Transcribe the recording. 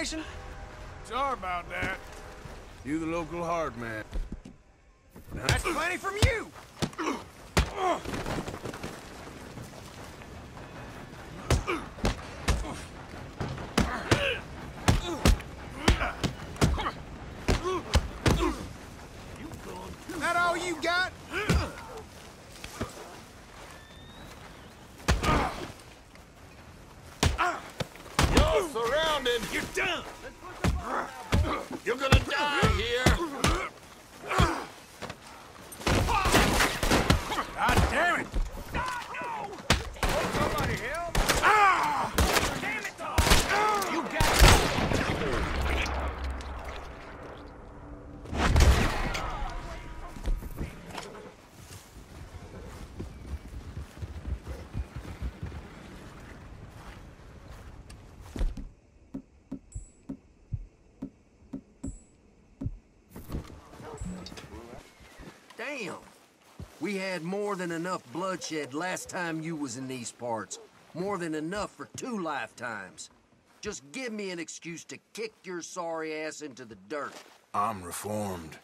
information? Sorry about that. You the local hard man. That's plenty from you! That all you got? You're surrounded. You're done! Damn. We had more than enough bloodshed last time you was in these parts. More than enough for two lifetimes. Just give me an excuse to kick your sorry ass into the dirt. I'm reformed.